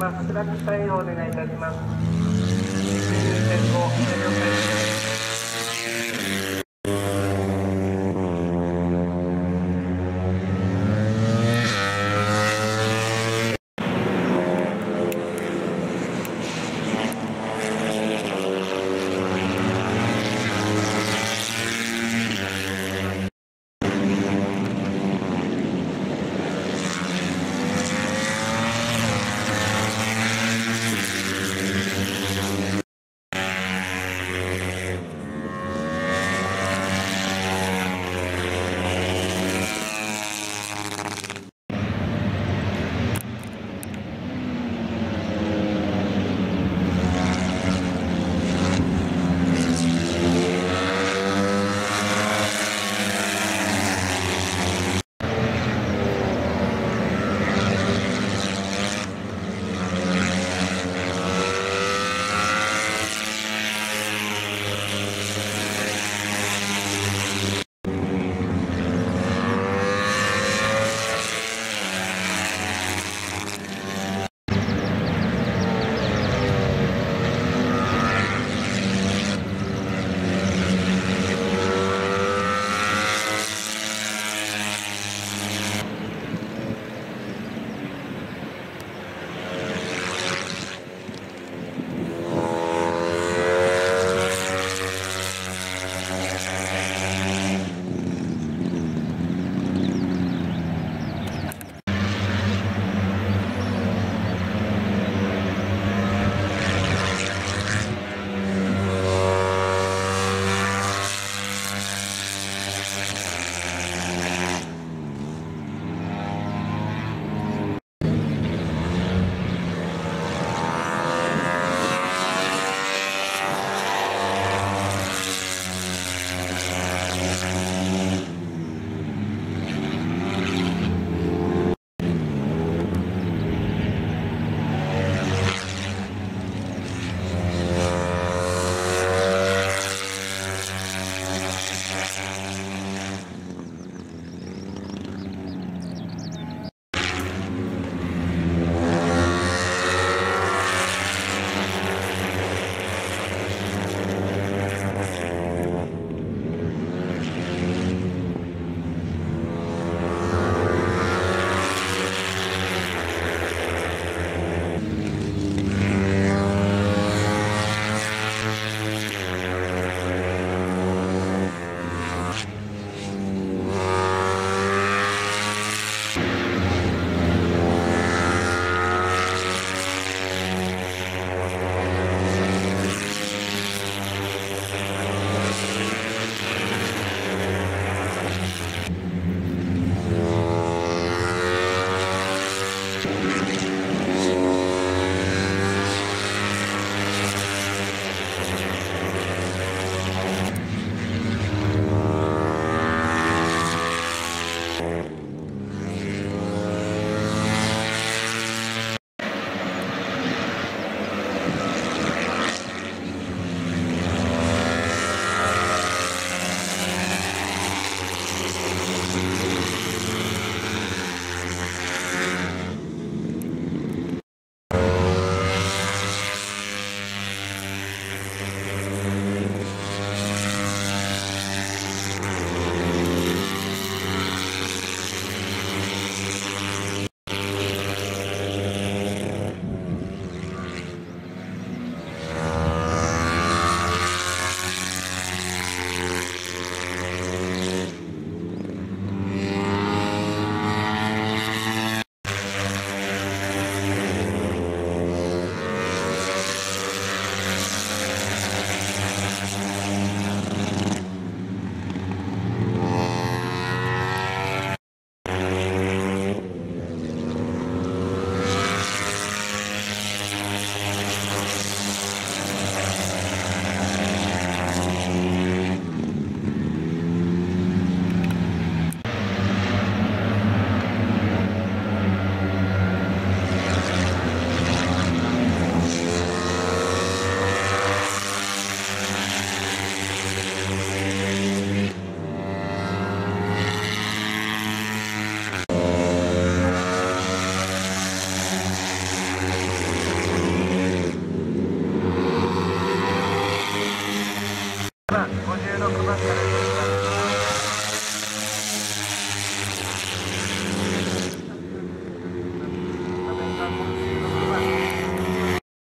ます。スラッシュ対応お願いいたします。